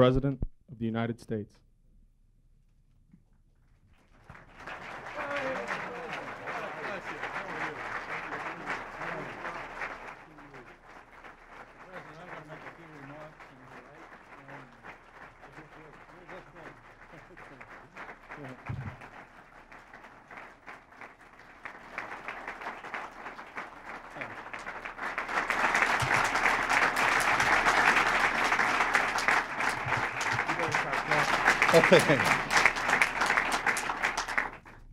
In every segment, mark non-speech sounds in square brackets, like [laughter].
President of the United States. [laughs]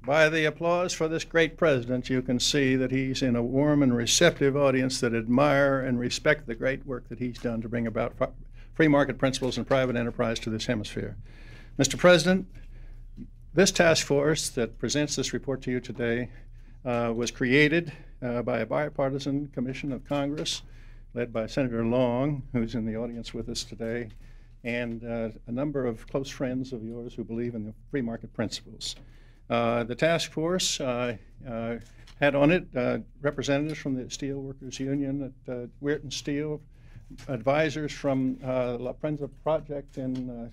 By the applause for this great president, you can see that he's in a warm and receptive audience that admire and respect the great work that he's done to bring about free market principles and private enterprise to this hemisphere. Mr. President, this task force that presents this report to you today uh, was created uh, by a bipartisan commission of Congress led by Senator Long, who's in the audience with us today, and uh, a number of close friends of yours who believe in the free market principles. Uh, the task force uh, uh, had on it uh, representatives from the Steel Workers Union at uh, Weirton Steel, advisors from La Perla Project in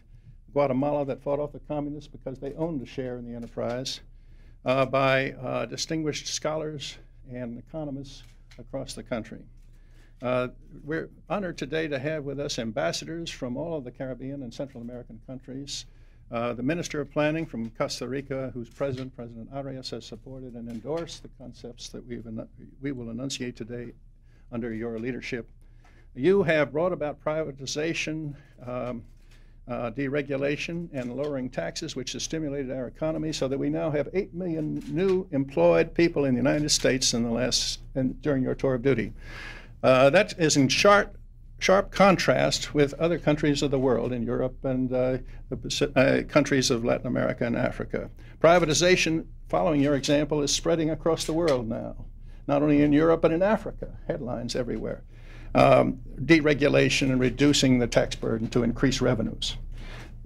Guatemala that fought off the communists because they owned a share in the enterprise, by distinguished scholars and economists across the country. Uh, we're honored today to have with us ambassadors from all of the Caribbean and Central American countries. Uh, the Minister of Planning from Costa Rica, whose president, President Arias, has supported and endorsed the concepts that we've we will enunciate today under your leadership. You have brought about privatization, um, uh, deregulation, and lowering taxes, which has stimulated our economy so that we now have 8 million new employed people in the United States in the last, in, during your tour of duty. Uh, that is in sharp, sharp contrast with other countries of the world in Europe and uh, the uh, countries of Latin America and Africa. Privatization, following your example, is spreading across the world now, not only in Europe but in Africa. Headlines everywhere. Um, deregulation and reducing the tax burden to increase revenues.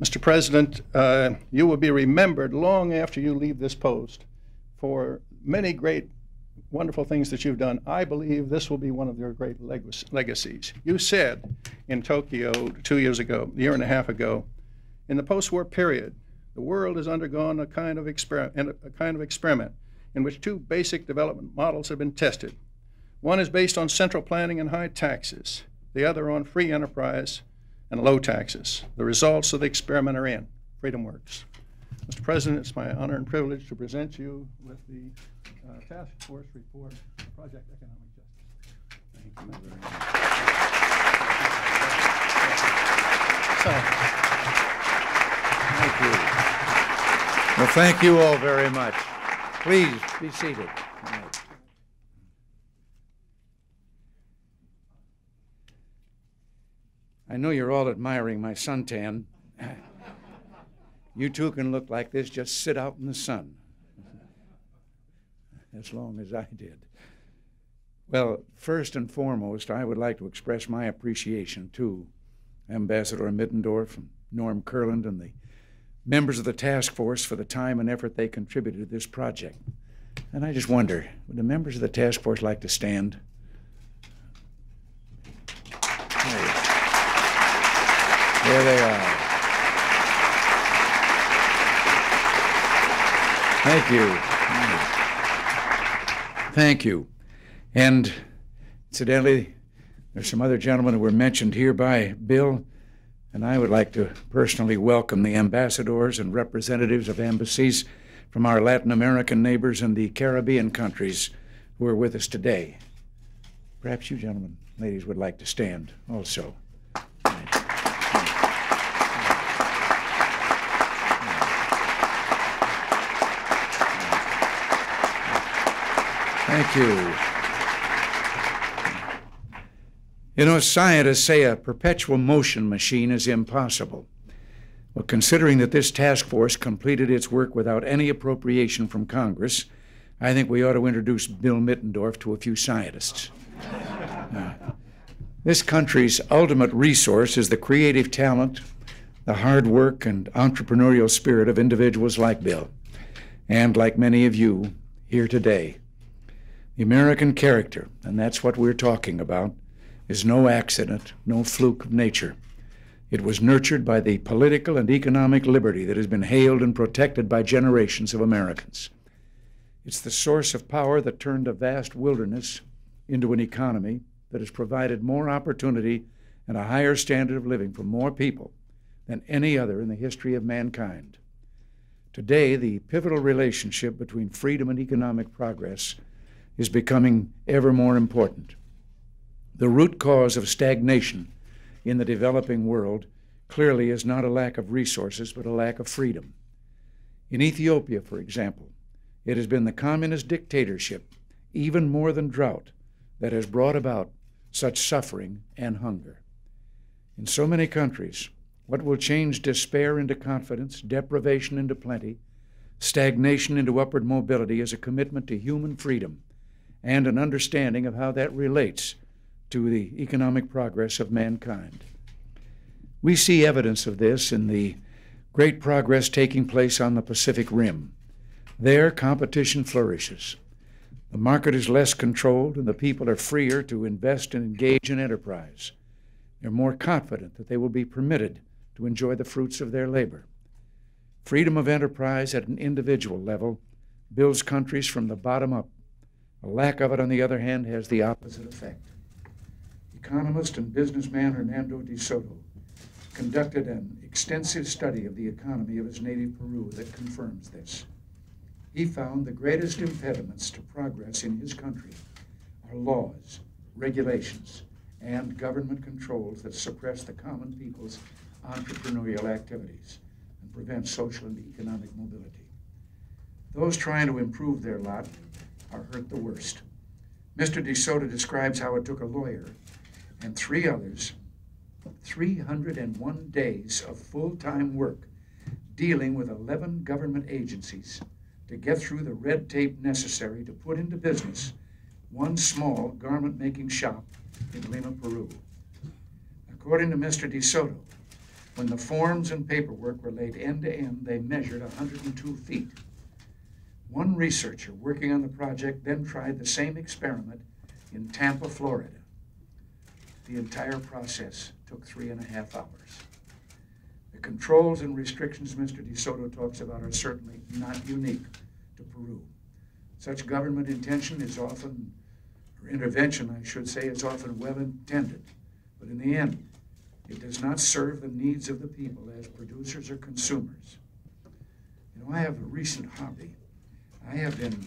Mr. President, uh, you will be remembered long after you leave this post for many great wonderful things that you've done. I believe this will be one of your great leg- legacies. You said in Tokyo two years ago, a year and a half ago, in the post-war period, the world has undergone a kind of experiment, a kind of experiment in which two basic development models have been tested. One is based on central planning and high taxes. The other on free enterprise and low taxes. The results of the experiment are in. Freedom works. Mr. President, it's my honor and privilege to present you with the uh, task force report, Project Economic Justice. Thank you. Well, thank you all very much. Please be seated. I know you're all admiring my suntan. You too can look like this, just sit out in the sun. [laughs] As long as I did. Well, first and foremost, I would like to express my appreciation to Ambassador Middendorf and Norm Kurland and the members of the task force for the time and effort they contributed to this project. And I just wonder, would the members of the task force like to stand? There, there they are. Thank you. Thank you. And incidentally, there's some other gentlemen who were mentioned here by Bill, and I would like to personally welcome the ambassadors and representatives of embassies from our Latin American neighbors and the Caribbean countries who are with us today. Perhaps you gentlemen, ladies, would like to stand also. Thank you. You know, scientists say a perpetual motion machine is impossible. Well, considering that this task force completed its work without any appropriation from Congress, I think we ought to introduce Bill Middendorf to a few scientists. Uh, this country's ultimate resource is the creative talent, the hard work, and entrepreneurial spirit of individuals like Bill, and like many of you here today. The American character, and that's what we're talking about, is no accident, no fluke of nature. It was nurtured by the political and economic liberty that has been hailed and protected by generations of Americans. It's the source of power that turned a vast wilderness into an economy that has provided more opportunity and a higher standard of living for more people than any other in the history of mankind. Today, the pivotal relationship between freedom and economic progress is becoming ever more important. The root cause of stagnation in the developing world clearly is not a lack of resources, but a lack of freedom. In Ethiopia, for example, it has been the communist dictatorship, even more than drought, that has brought about such suffering and hunger. In so many countries, what will change despair into confidence, deprivation into plenty, stagnation into upward mobility is a commitment to human freedom and an understanding of how that relates to the economic progress of mankind. We see evidence of this in the great progress taking place on the Pacific Rim. There, competition flourishes. The market is less controlled, and the people are freer to invest and engage in enterprise. They're more confident that they will be permitted to enjoy the fruits of their labor. Freedom of enterprise at an individual level builds countries from the bottom up. A lack of it, on the other hand, has the opposite effect. Economist and businessman Hernando de Soto conducted an extensive study of the economy of his native Peru that confirms this. He found the greatest impediments to progress in his country are laws, regulations, and government controls that suppress the common people's entrepreneurial activities and prevent social and economic mobility. Those trying to improve their lot are hurt the worst. Mr. De Soto describes how it took a lawyer and three others 301 days of full time work dealing with 11 government agencies to get through the red tape necessary to put into business one small garment making shop in Lima, Peru. According to Mr. De Soto, when the forms and paperwork were laid end to end, they measured 102 feet. One researcher working on the project then tried the same experiment in Tampa, Florida. The entire process took three and a half hours. The controls and restrictions Mr. De Soto talks about are certainly not unique to Peru. Such government intention is often, or intervention, I should say, is often well intended, but in the end, it does not serve the needs of the people as producers or consumers. You know, I have a recent hobby. I have been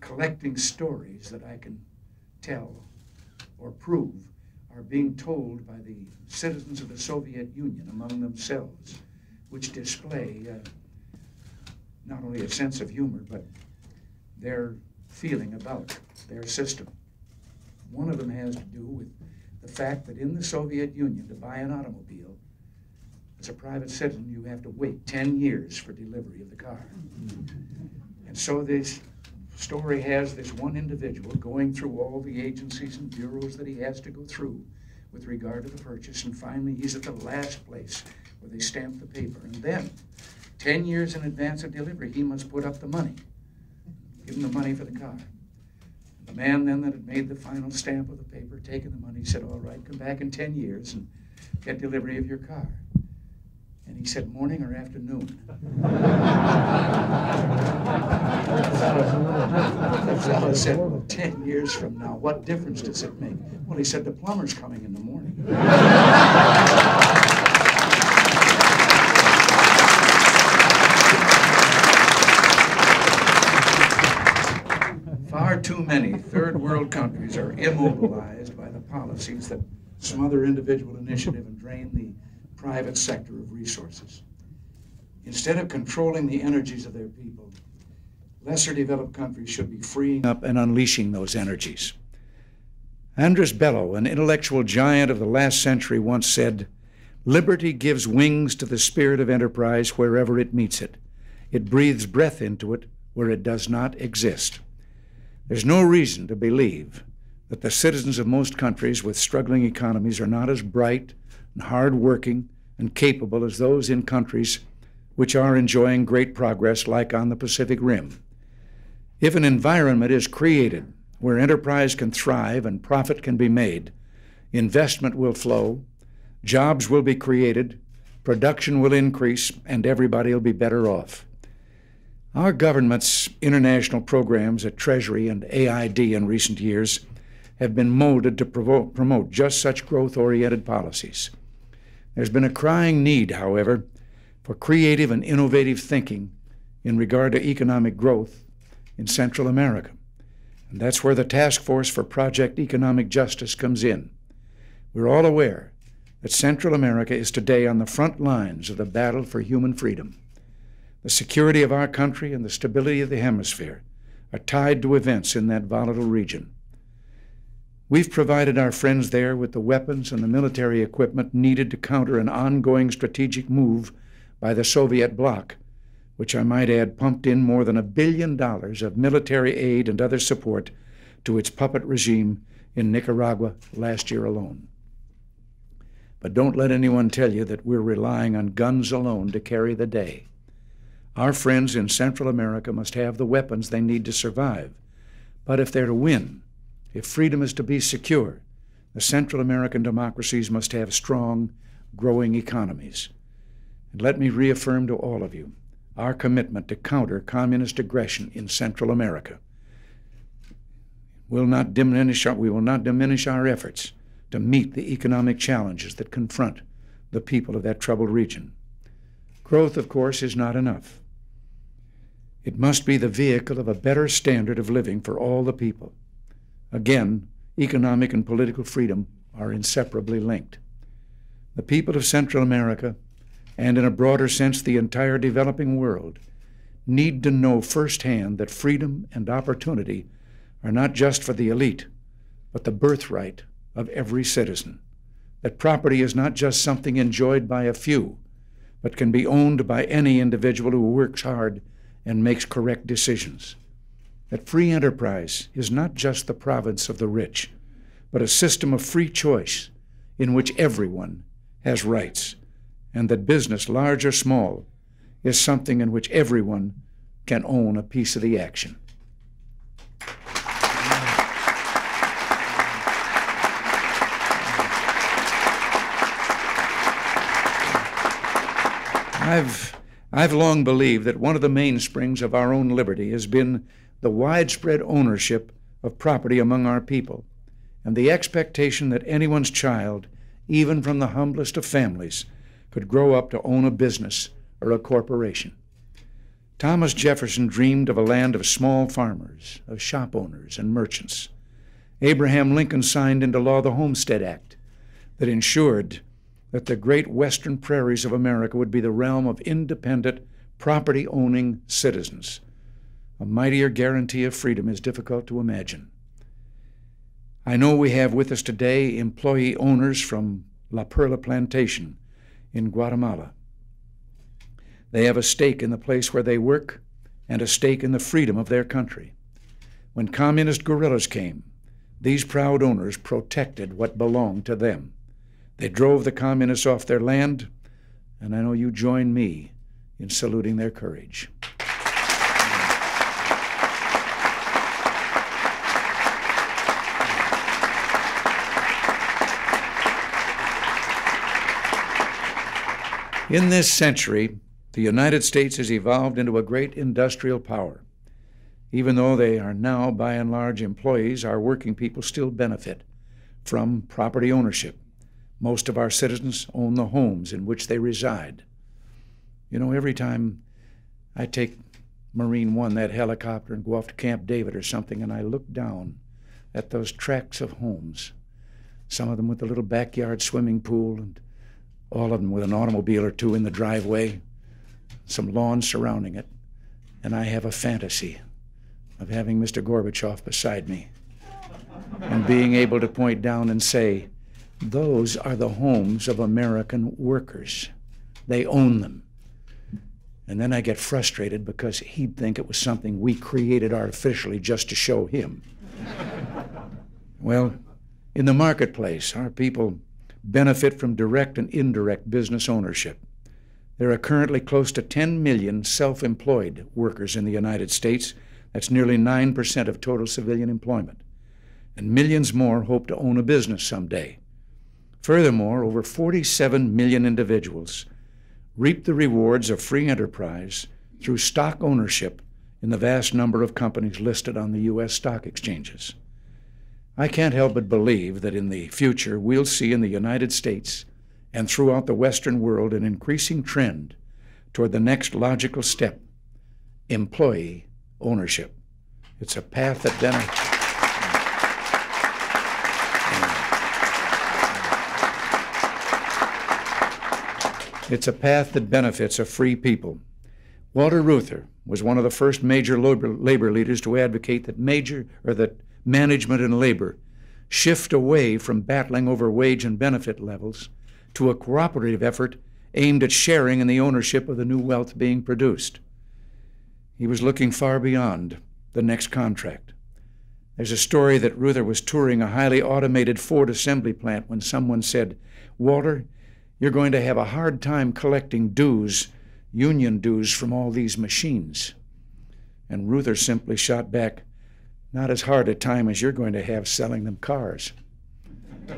collecting stories that I can tell or prove are being told by the citizens of the Soviet Union among themselves, which display uh, not only a sense of humor, but their feeling about their system. One of them has to do with the fact that in the Soviet Union, to buy an automobile, as a private citizen, you have to wait 10 years for delivery of the car. And so this story has this one individual going through all the agencies and bureaus that he has to go through with regard to the purchase, and finally he's at the last place where they stamp the paper. And then, 10 years in advance of delivery, he must put up the money, give him the money for the car. The man then that had made the final stamp of the paper, taken the money, said, All right, come back in 10 years and get delivery of your car. And he said, morning or afternoon? [laughs] the fellow said, well, 10 years from now, what difference does it make? Well, he said, the plumber's coming in the morning. Far too many third world countries are immobilized by the policies that smother individual initiative and drain the private sector of resources. Instead of controlling the energies of their people, lesser developed countries should be freeing up and unleashing those energies. Andres Bello, an intellectual giant of the last century, once said, Liberty gives wings to the spirit of enterprise wherever it meets it. It breathes breath into it where it does not exist. There's no reason to believe that the citizens of most countries with struggling economies are not as bright and hardworking and capable as those in countries which are enjoying great progress, like on the Pacific Rim. If an environment is created where enterprise can thrive and profit can be made, investment will flow, Jobs will be created, production will increase, and everybody will be better off. Our government's international programs at Treasury and AID in recent years have been molded to promote just such growth oriented policies. There's been a crying need, however, for creative and innovative thinking in regard to economic growth in Central America. And that's where the Task Force for Project Economic Justice comes in. We're all aware that Central America is today on the front lines of the battle for human freedom. The security of our country and the stability of the hemisphere are tied to events in that volatile region. We've provided our friends there with the weapons and the military equipment needed to counter an ongoing strategic move by the Soviet bloc, which I might add pumped in more than a billion dollars of military aid and other support to its puppet regime in Nicaragua last year alone. But don't let anyone tell you that we're relying on guns alone to carry the day. Our friends in Central America must have the weapons they need to survive. But if they're to win, if freedom is to be secure, the Central American democracies must have strong, growing economies. And let me reaffirm to all of you our commitment to counter communist aggression in Central America. Will not diminish our, we will not diminish our efforts to meet the economic challenges that confront the people of that troubled region. Growth, of course, is not enough. It must be the vehicle of a better standard of living for all the people. Again, economic and political freedom are inseparably linked. The people of Central America, and in a broader sense the entire developing world, need to know firsthand that freedom and opportunity are not just for the elite, but the birthright of every citizen. That property is not just something enjoyed by a few, but can be owned by any individual who works hard and makes correct decisions that free enterprise is not just the province of the rich, but a system of free choice in which everyone has rights, and that business, large or small, is something in which everyone can own a piece of the action. I've, I've long believed that one of the mainsprings of our own liberty has been the widespread ownership of property among our people, and the expectation that anyone's child, even from the humblest of families, could grow up to own a business or a corporation. Thomas Jefferson dreamed of a land of small farmers, of shop owners and merchants. Abraham Lincoln signed into law the Homestead Act that ensured that the great western prairies of America would be the realm of independent, property owning citizens. A mightier guarantee of freedom is difficult to imagine. I know we have with us today employee owners from La Perla Plantation in Guatemala. They have a stake in the place where they work and a stake in the freedom of their country. When communist guerrillas came, these proud owners protected what belonged to them. They drove the communists off their land, and I know you join me in saluting their courage. In this century, the United States has evolved into a great industrial power. Even though they are now, by and large, employees, our working people still benefit from property ownership. Most of our citizens own the homes in which they reside. You know, every time I take Marine One, that helicopter, and go off to Camp David or something, and I look down at those tracts of homes, some of them with a little backyard swimming pool and all of them with an automobile or two in the driveway, some lawn surrounding it, and I have a fantasy of having Mr. Gorbachev beside me and being able to point down and say, those are the homes of American workers. They own them. And then I get frustrated because he'd think it was something we created artificially just to show him. well, in the marketplace, our people benefit from direct and indirect business ownership. There are currently close to 10 million self employed workers in the United States. That's nearly 9% of total civilian employment. And millions more hope to own a business someday. Furthermore, over 47 million individuals reap the rewards of free enterprise through stock ownership in the vast number of companies listed on the U.S. stock exchanges. I can't help but believe that in the future we'll see in the United States and throughout the Western world an increasing trend toward the next logical step employee ownership. It's a path that benefits. It's a path that benefits a free people. Walter Reuther was one of the first major labor leaders to advocate that major or that management and labor shift away from battling over wage and benefit levels to a cooperative effort aimed at sharing in the ownership of the new wealth being produced. He was looking far beyond the next contract. There's a story that Reuther was touring a highly automated Ford assembly plant when someone said, Walter, you're going to have a hard time collecting dues, union dues, from all these machines. And Reuther simply shot back, Not as hard a time as you're going to have selling them cars. Uh,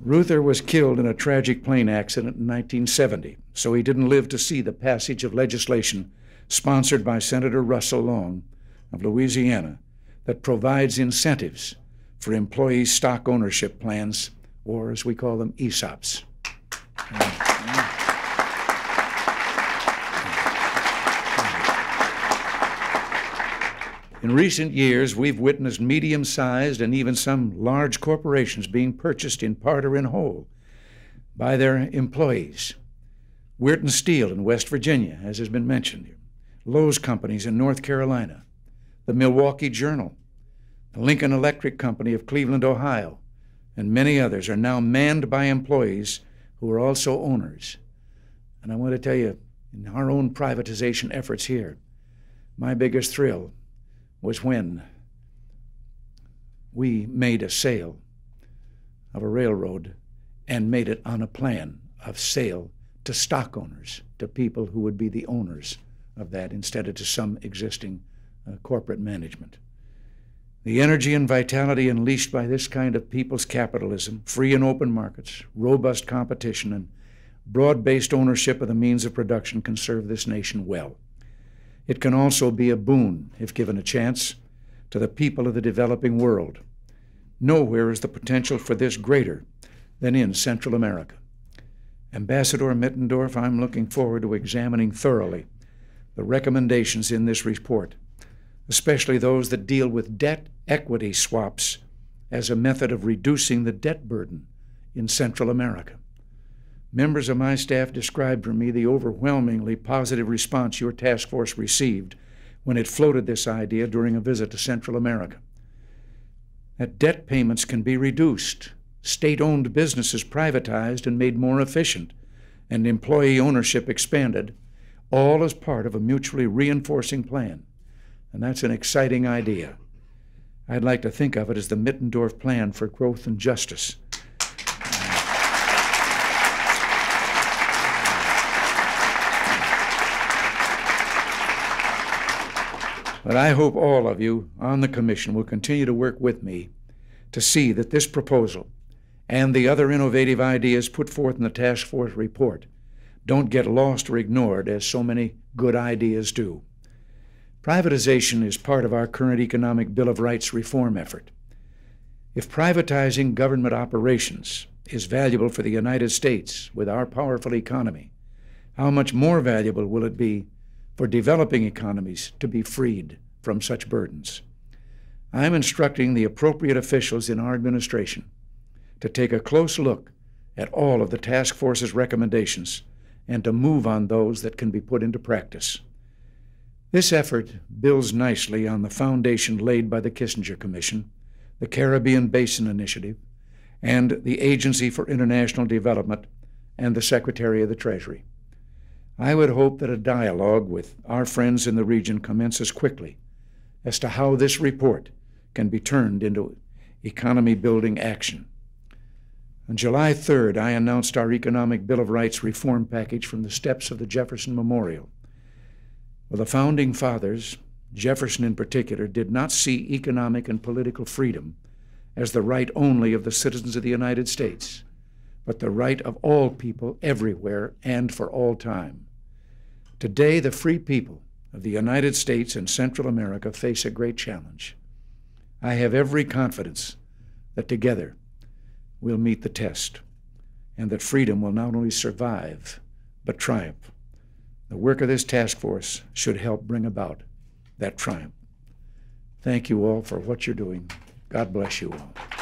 Reuther was killed in a tragic plane accident in 1970, so he didn't live to see the passage of legislation sponsored by Senator Russell Long of Louisiana that provides incentives for employee stock ownership plans or as we call them, ESOPs. Uh, In recent years, we've witnessed medium sized and even some large corporations being purchased in part or in whole by their employees. Weirton Steel in West Virginia, as has been mentioned, here, Lowe's Companies in North Carolina, the Milwaukee Journal, the Lincoln Electric Company of Cleveland, Ohio, and many others are now manned by employees who are also owners. And I want to tell you, in our own privatization efforts here, my biggest thrill was when we made a sale of a railroad and made it on a plan of sale to stock owners, to people who would be the owners of that instead of to some existing uh, corporate management. The energy and vitality unleashed by this kind of people's capitalism, free and open markets, robust competition, and broad based ownership of the means of production can serve this nation well. It can also be a boon, if given a chance, to the people of the developing world. Nowhere is the potential for this greater than in Central America. Ambassador Middendorf, I'm looking forward to examining thoroughly the recommendations in this report especially those that deal with debt equity swaps as a method of reducing the debt burden in Central America. Members of my staff described for me the overwhelmingly positive response your task force received when it floated this idea during a visit to Central America. That debt payments can be reduced, state owned businesses privatized and made more efficient, and employee ownership expanded, all as part of a mutually reinforcing plan and that's an exciting idea. I'd like to think of it as the Middendorf Plan for Growth and Justice. But I hope all of you on the Commission will continue to work with me to see that this proposal and the other innovative ideas put forth in the task force report don't get lost or ignored as so many good ideas do. Privatization is part of our current economic Bill of Rights reform effort. If privatizing government operations is valuable for the United States with our powerful economy, how much more valuable will it be for developing economies to be freed from such burdens? I'm instructing the appropriate officials in our administration to take a close look at all of the task force's recommendations and to move on those that can be put into practice. This effort builds nicely on the foundation laid by the Kissinger Commission, the Caribbean Basin Initiative, and the Agency for International Development and the Secretary of the Treasury. I would hope that a dialogue with our friends in the region commences quickly as to how this report can be turned into economy building action. On July 3rd, I announced our Economic Bill of Rights reform package from the steps of the Jefferson Memorial. Well, the founding fathers, Jefferson in particular, did not see economic and political freedom as the right only of the citizens of the United States, but the right of all people everywhere and for all time. Today, the free people of the United States and Central America face a great challenge. I have every confidence that together we'll meet the test and that freedom will not only survive, but triumph. The work of this task force should help bring about that triumph. Thank you all for what you're doing. God bless you all.